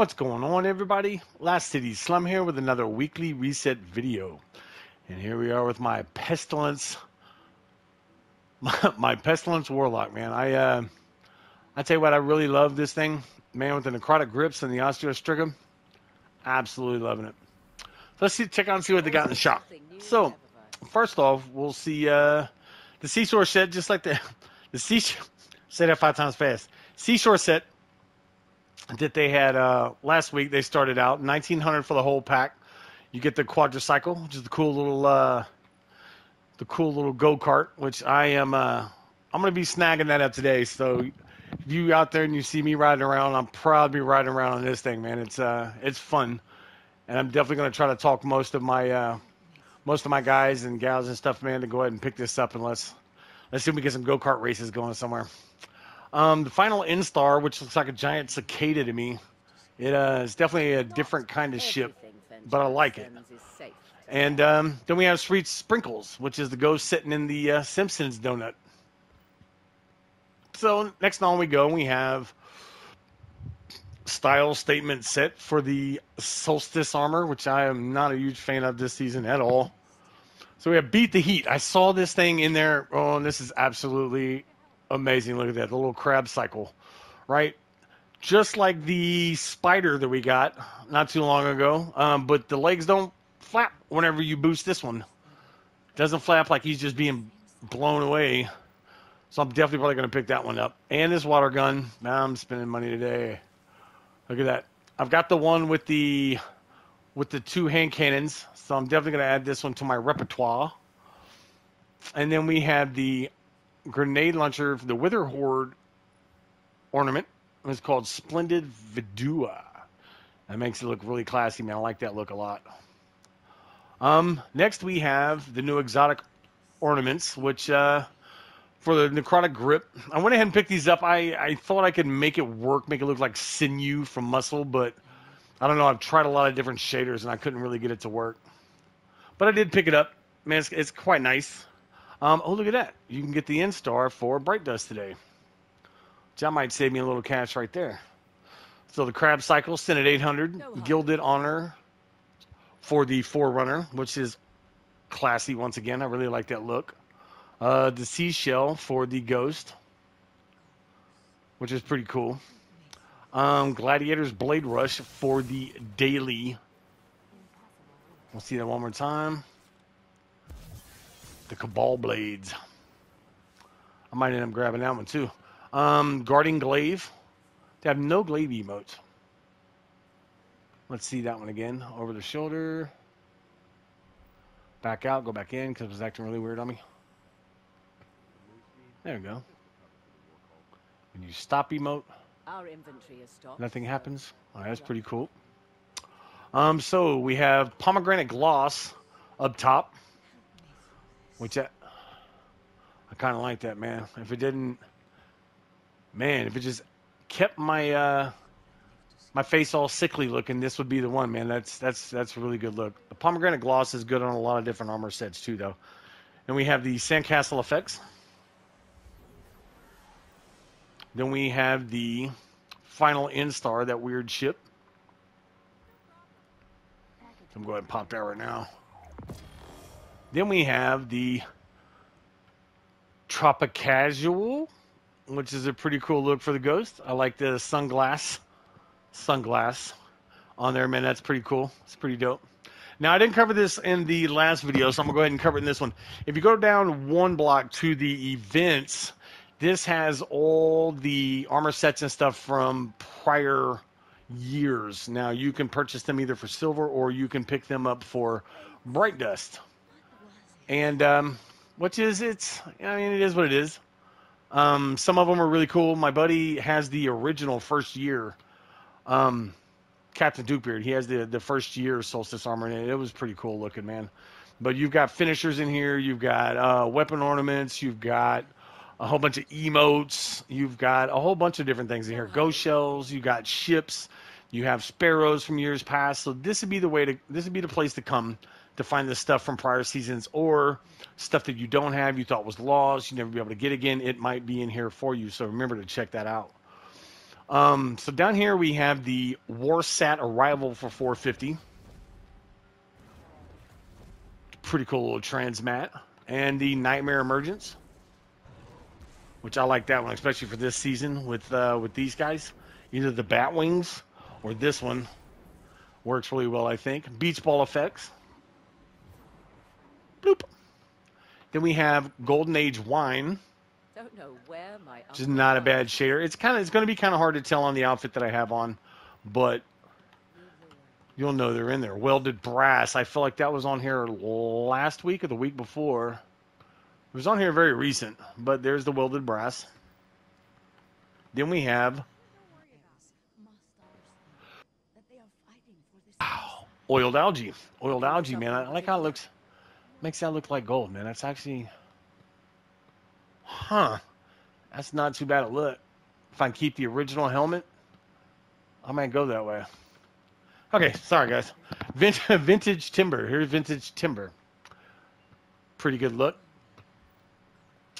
What's going on, everybody? Last City Slum here with another weekly reset video. And here we are with my Pestilence, my, my Pestilence Warlock, man. I, uh, I tell you what, I really love this thing. Man, with the necrotic grips and the Osteo Striga, absolutely loving it. Let's see, check out and see what they got in the shop. So, first off, we'll see uh, the Seashore set, just like the, the Seashore, say that five times fast. Seashore set that they had uh, last week. They started out 1900 for the whole pack. You get the quadricycle, which is the cool little uh, the cool little go kart, which I am. Uh, I'm gonna be snagging that up today. So if you out there and you see me riding around, I'm proud to be riding around on this thing, man. It's uh, it's fun, and I'm definitely gonna try to talk most of my uh, most of my guys and gals and stuff, man, to go ahead and pick this up and let's let's see if we get some go kart races going somewhere. Um, the final Instar, which looks like a giant cicada to me, it uh, is definitely a different kind of ship, but I like it. And um, then we have Sweet Sprinkles, which is the ghost sitting in the uh, Simpsons donut. So next on we go, we have style statement set for the Solstice armor, which I am not a huge fan of this season at all. So we have Beat the Heat. I saw this thing in there. Oh, and this is absolutely amazing. Look at that, the little crab cycle, right? Just like the spider that we got not too long ago, um, but the legs don't flap whenever you boost this one. Doesn't flap like he's just being blown away. So I'm definitely probably going to pick that one up. And this water gun. I'm spending money today. Look at that. I've got the one with the with the two hand cannons, so I'm definitely going to add this one to my repertoire. And then we have the grenade launcher for the Witherhoard ornament. It's called Splendid Vidua. That makes it look really classy, man. I like that look a lot. Um, next we have the new exotic ornaments, which uh, for the necrotic grip, I went ahead and picked these up. I, I thought I could make it work, make it look like sinew from muscle, but I don't know. I've tried a lot of different shaders and I couldn't really get it to work. But I did pick it up. Man, it's, it's quite nice. Um, oh, look at that. You can get the Instar for Bright Dust today. That might save me a little cash right there. So the Crab Cycle, sent at 800. Gilded Honor for the Forerunner, which is classy once again. I really like that look. Uh, the Seashell for the Ghost, which is pretty cool. Um, Gladiator's Blade Rush for the Daily. We'll see that one more time the Cabal Blades. I might end up grabbing that one too. Um, Guarding Glaive. They have no glaive emotes. Let's see that one again. Over the shoulder. Back out, go back in because it was acting really weird on me. There we go. When you stop emote, Our inventory is stopped. nothing happens. Right, that's pretty cool. Um, so we have pomegranate gloss up top. Which I, I kind of like that, man. If it didn't, man, if it just kept my uh, my face all sickly looking, this would be the one, man. That's that's that's a really good look. The pomegranate gloss is good on a lot of different armor sets too, though. And we have the sandcastle effects. Then we have the final Instar, that weird ship. I'm going to pop that right now. Then we have the Tropicasual, which is a pretty cool look for the Ghost. I like the sunglass, sunglass on there, man. That's pretty cool. It's pretty dope. Now, I didn't cover this in the last video, so I'm going to go ahead and cover it in this one. If you go down one block to the events, this has all the armor sets and stuff from prior years. Now, you can purchase them either for silver or you can pick them up for bright dust and um, which is it's I mean it is what it is. Um, some of them are really cool. My buddy has the original first year, um, Captain Dukebeard. He has the the first year Solstice armor, and it, it was pretty cool looking, man. But you've got finishers in here. You've got uh, weapon ornaments. You've got a whole bunch of emotes. You've got a whole bunch of different things in here. Ghost shells. You got ships. You have sparrows from years past. So this would be the way to. This would be the place to come to find the stuff from prior seasons or stuff that you don't have, you thought was lost, you never be able to get again. It might be in here for you. So remember to check that out. Um, so down here we have the Warsat Arrival for 450. Pretty cool little transmat. And the Nightmare Emergence, which I like that one, especially for this season with uh, with these guys. Either the Bat Wings or this one works really well, I think. Beach Ball effects. Then we have Golden Age Wine Don't know where my which is not a bad shader. It's kind of it's going to be kind of hard to tell on the outfit that I have on, but you'll know they're in there. Welded brass. I feel like that was on here last week or the week before. It was on here very recent, but there's the welded brass. Then we have oiled algae. Oiled algae, man. I like how it looks. Makes that look like gold, man. That's actually, huh? That's not too bad a look. If I can keep the original helmet, I might go that way. Okay, sorry guys. Vin- vintage timber. Here's vintage timber. Pretty good look.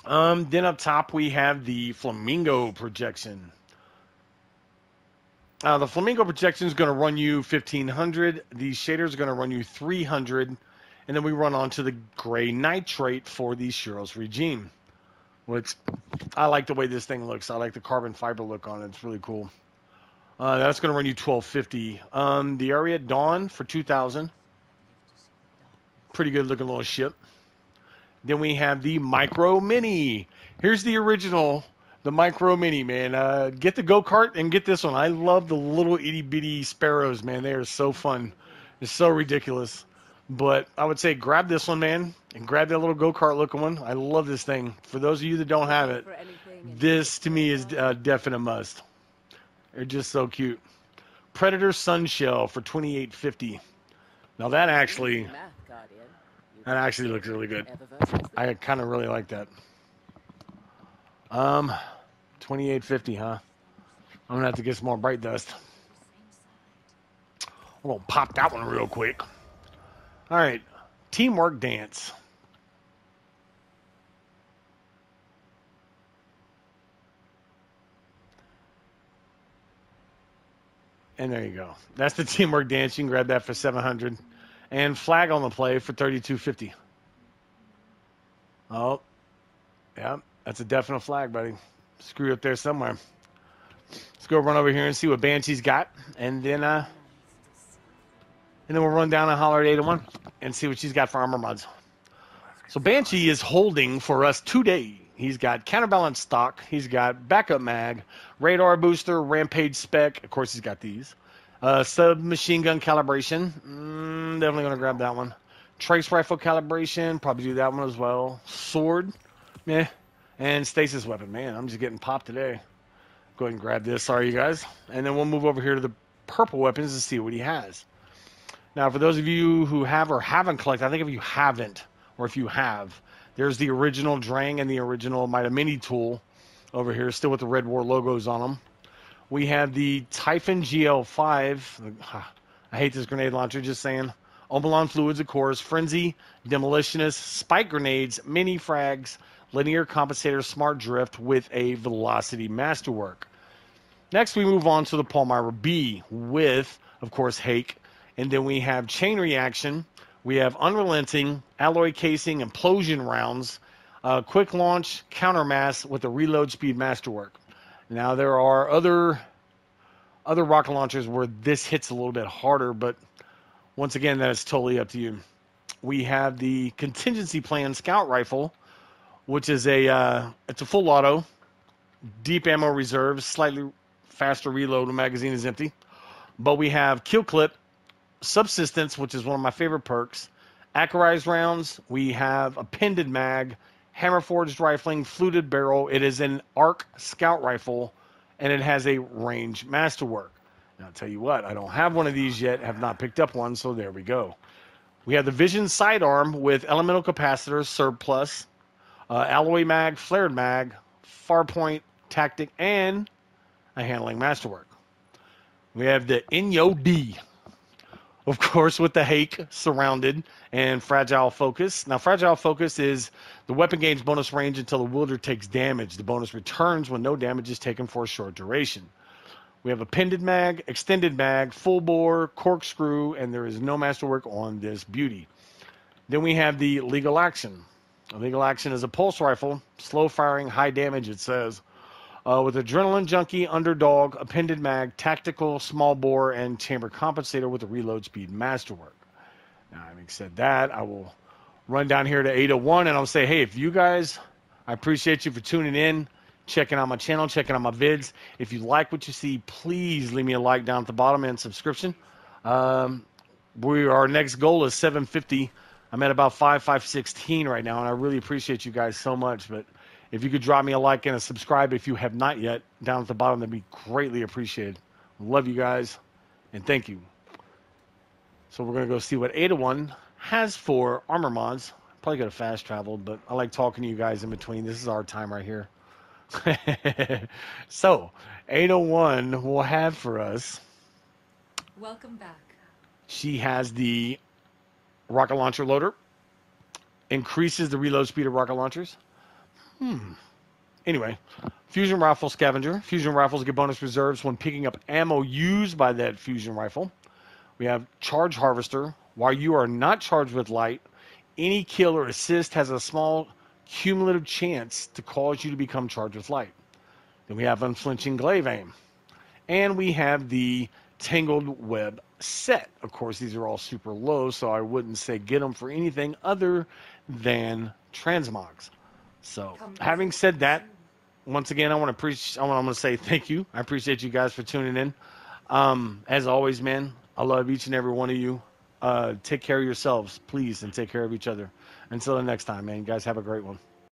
Um, then up top we have the flamingo projection. Uh, the flamingo projection is going to run you 1500. These shaders are going to run you 300. And then we run on to the gray nitrate for the Shiro's regime, which I like the way this thing looks. I like the carbon fiber look on it. It's really cool. Uh, that's going to run you 1250. Um, the Ariat Dawn for 2000. Pretty good looking little ship. Then we have the Micro Mini. Here's the original, the Micro Mini, man. Uh, get the go kart and get this one. I love the little itty bitty sparrows, man. They are so fun. It's so ridiculous. But I would say grab this one, man, and grab that little go kart looking one. I love this thing. For those of you that don't have it, For anything in this to me is a definite must. They're just so cute. Predator Sunshell for twenty eight fifty. Now that actually Math Guardian. You that actually looks really good. ever versus the I kind of really like that. Um, twenty eight fifty, huh? I'm gonna have to get some more bright dust. I'm gonna pop that one real quick. All right, teamwork dance. And there you go. That's the teamwork dance. You can grab that for 700 and flag on the play for 3250. Oh, yeah, that's a definite flag, buddy. Screw up there somewhere. Let's go run over here and see what Banshee's got, and then uh, and then we'll run down and holler at Ada One and see what she's got for armor mods. So Banshee is holding for us today. He's got counterbalance stock. He's got backup mag, radar booster, rampage spec. Of course, he's got these. Uh, submachine gun calibration. Mm, definitely gonna grab that one. Trace rifle calibration. Probably do that one as well. Sword. Meh. And stasis weapon. Man, I'm just getting popped today. Go ahead and grab this. Sorry, you guys. And then we'll move over here to the purple weapons and see what he has. Now, for those of you who have or haven't collected, I think if you haven't, or if you have, there's the original Drang and the original Mida Mini tool over here, still with the Red War logos on them. We have the Typhon GL5. I hate this grenade launcher, just saying. Obalon fluids, of course. Frenzy, Demolitionist, Spike grenades, mini frags, linear compensator, smart drift with a velocity masterwork. Next, we move on to the Palmyra B with, of course, Hakke. And then we have Chain Reaction. We have Unrelenting, Alloy Casing, Implosion Rounds, uh, Quick Launch, Countermass with a Reload Speed Masterwork. Now, there are other other rocket launchers where this hits a little bit harder, but once again, that is totally up to you. We have the Contingency Plan Scout Rifle, which is a uh, it's a full auto, deep ammo reserves, slightly faster reload when magazine is empty. But we have Kill Clip, Subsistence, which is one of my favorite perks, Accurized rounds. We have appended mag, hammer forged rifling, fluted barrel. It is an ARC scout rifle, and it has a range masterwork. Now, I'll tell you what, I don't have one of these yet, have not picked up one, so there we go. We have the Vision sidearm with elemental capacitor, surplus, uh, alloy mag, flared mag, farpoint, tactic, and a handling masterwork. We have the Inyo D, of course, with the Hakke surrounded and fragile focus. Now, fragile focus is the weapon gains bonus range until the wielder takes damage. The bonus returns when no damage is taken for a short duration. We have a pended mag, extended mag, full bore, corkscrew, and there is no masterwork on this beauty. Then we have the legal action. A legal action is a pulse rifle, slow firing, high damage, it says, uh, with adrenaline junkie, underdog, appended mag, tactical, small bore, and chamber compensator with a reload speed masterwork. Now, having said that, I will run down here to Ada-1 and I'll say, hey, if you guys, I appreciate you for tuning in, checking out my channel, checking out my vids. If you like what you see, please leave me a like down at the bottom and subscription. Um, we our next goal is 750. I'm at about 5 516 right now, and I really appreciate you guys so much. But if you could drop me a like and a subscribe if you have not yet down at the bottom, that'd be greatly appreciated. Love you guys, and thank you. So we're gonna go see what Ada-1 has for armor mods. Probably could have fast traveled, but I like talking to you guys in between. This is our time right here. so Ada-1 will have for us. Welcome back. She has the rocket launcher loader. Increases the reload speed of rocket launchers. Hmm. Anyway, fusion rifle scavenger. Fusion rifles get bonus reserves when picking up ammo used by that fusion rifle. We have charge harvester. While you are not charged with light, any kill or assist has a small cumulative chance to cause you to become charged with light. Then we have unflinching glaive aim. And we have the tangled web set. Of course, these are all super low, so I wouldn't say get them for anything other than transmogs. So, having said that, once again, I want to preach. I want, I'm going to say thank you. I appreciate you guys for tuning in. Um, as always, man, I love each and every one of you. Uh, take care of yourselves, please, and take care of each other. Until the next time, man. You guys have a great one.